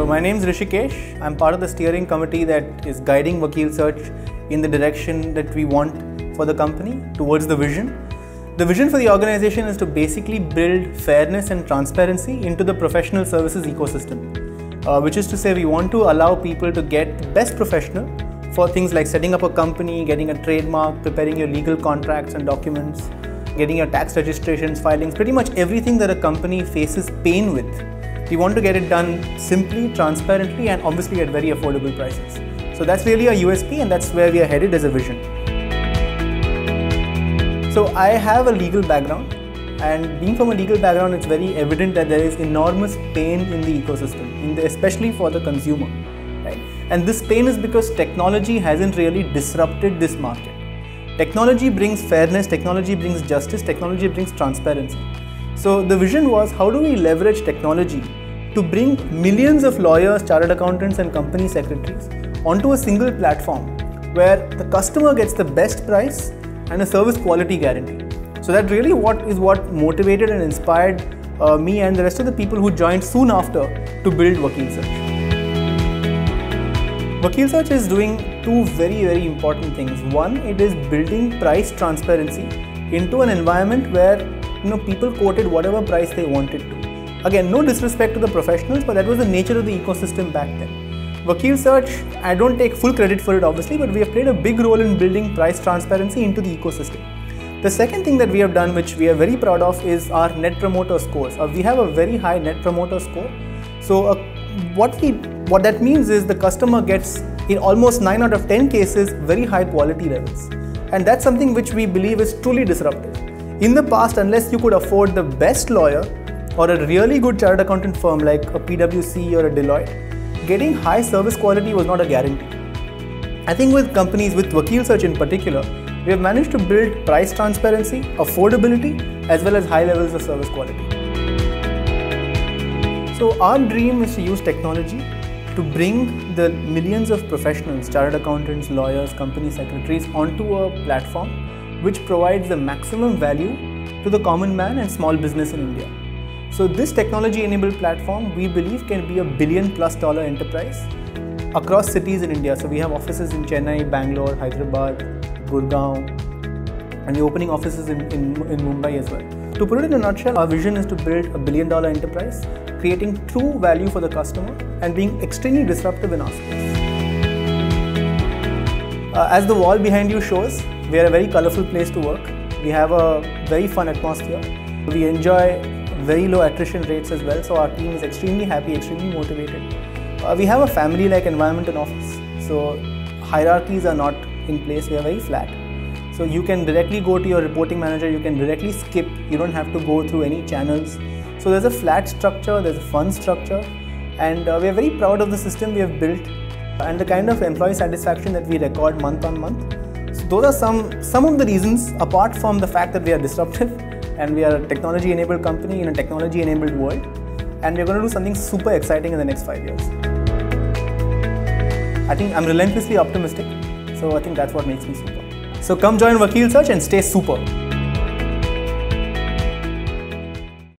So my name is Hrishikesh. I'm part of the steering committee that is guiding Vakilsearch in the direction that we want for the company towards the vision. The vision for the organization is to basically build fairness and transparency into the professional services ecosystem, uh, which is to say we want to allow people to get the best professional for things like setting up a company, getting a trademark, preparing your legal contracts and documents, getting your tax registrations, filings, pretty much everything that a company faces pain with. We want to get it done simply, transparently, and obviously at very affordable prices. So that's really our USP, and that's where we are headed as a vision. So I have a legal background, and being from a legal background, it's very evident that there is enormous pain in the ecosystem, in the, especially for the consumer. Right? And this pain is because technology hasn't really disrupted this market. Technology brings fairness, technology brings justice, technology brings transparency. So the vision was how do we leverage technology to bring millions of lawyers, chartered accountants, and company secretaries onto a single platform where the customer gets the best price and a service quality guarantee. So that really what is what motivated and inspired uh, me and the rest of the people who joined soon after to build Vakilsearch. Vakil Search is doing two very very important things. One, it is building price transparency into an environment where you know people quoted whatever price they wanted to. Again, no disrespect to the professionals, but that was the nature of the ecosystem back then. Vakilsearch, I don't take full credit for it obviously, but we have played a big role in building price transparency into the ecosystem. The second thing that we have done, which we are very proud of, is our net promoter scores. Uh, we have a very high net promoter score. So, uh, what we what that means is the customer gets in almost 9 out of 10 cases very high quality levels. And that's something which we believe is truly disruptive. In the past, unless you could afford the best lawyer or a really good chartered accountant firm like a PwC or a Deloitte, getting high service quality was not a guarantee. I think with companies, with Vakilsearch in particular, we have managed to build price transparency, affordability, as well as high levels of service quality. So, our dream is to use technology to bring the millions of professionals, chartered accountants, lawyers, company secretaries onto a platform which provides the maximum value to the common man and small business in India. So this technology enabled platform we believe can be a billion plus dollar enterprise across cities in India. So we have offices in Chennai, Bangalore, Hyderabad, Gurgaon and we're opening offices in, in, in Mumbai as well. To put it in a nutshell, our vision is to build a billion dollar enterprise, creating true value for the customer and being extremely disruptive in our space. Uh, as the wall behind you shows, we are a very colorful place to work. We have a very fun atmosphere. We enjoy very low attrition rates as well. So our team is extremely happy, extremely motivated. Uh, we have a family-like environment in office. So hierarchies are not in place. We are very flat. So you can directly go to your reporting manager. You can directly skip. You don't have to go through any channels. So there's a flat structure. There's a fun structure, and uh, we are very proud of the system we have built and the kind of employee satisfaction that we record month on month. So those are some some of the reasons apart from the fact that we are disruptive and we are a technology enabled company in a technology enabled world and we're going to do something super exciting in the next 5 years. I think I'm relentlessly optimistic so I think that's what makes me super. So come join Vakilsearch and stay super.